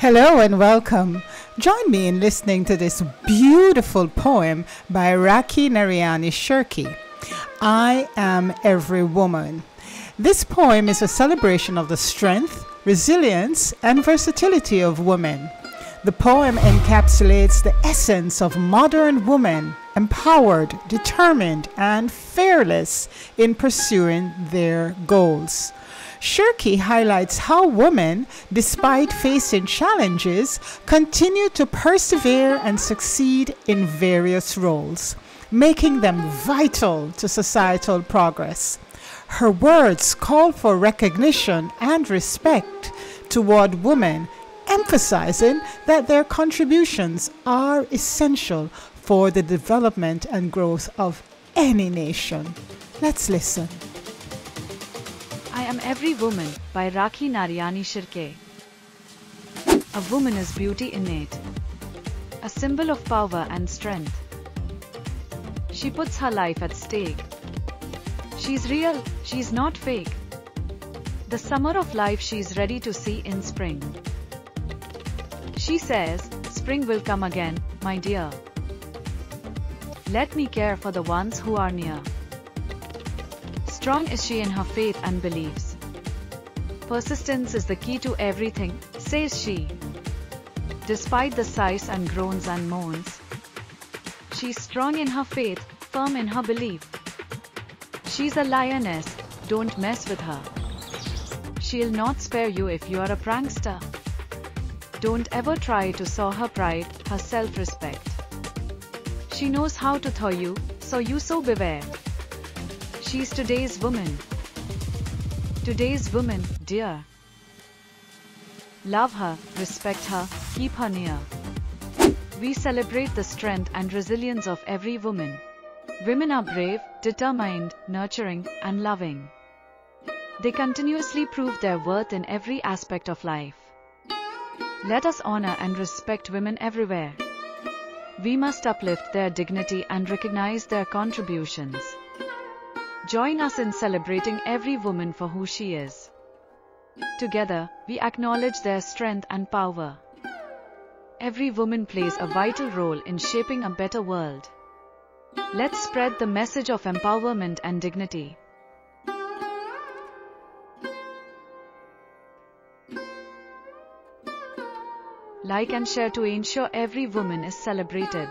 Hello and welcome. Join me in listening to this beautiful poem by Rakhi Naraini Shirke. I am every woman. This poem is a celebration of the strength, resilience, and versatility of women. The poem encapsulates the essence of modern women, empowered, determined, and fearless in pursuing their goals. Shirke highlights how women, despite facing challenges, continue to persevere and succeed in various roles, making them vital to societal progress. Her words call for recognition and respect toward women, emphasizing that their contributions are essential for the development and growth of any nation. Let's listen. Am Every Woman by Rakhi Naraini Shirke. A woman is beauty innate, a symbol of power and strength. She puts her life at stake. She's real, she's not fake. The summer of life she's ready to see in spring. She says, Spring will come again, my dear. Let me care for the ones who are near. Strong is she in her faith and beliefs. Persistence is the key to everything, says she. Despite the sighs and groans and moans, she's strong in her faith, firm in her belief. She's a lioness, don't mess with her. She'll not spare you if you are a prankster. Don't ever try to saw her pride, her self-respect. She knows how to thaw you, so you so beware. She's today's woman. Today's woman, dear. Love her, respect her, keep her near. We celebrate the strength and resilience of every woman. Women are brave, determined, nurturing, and loving. They continuously prove their worth in every aspect of life. Let us honor and respect women everywhere. We must uplift their dignity and recognize their contributions. Join us in celebrating every woman for who she is. Together, we acknowledge their strength and power. Every woman plays a vital role in shaping a better world. Let's spread the message of empowerment and dignity. Like and share to ensure every woman is celebrated.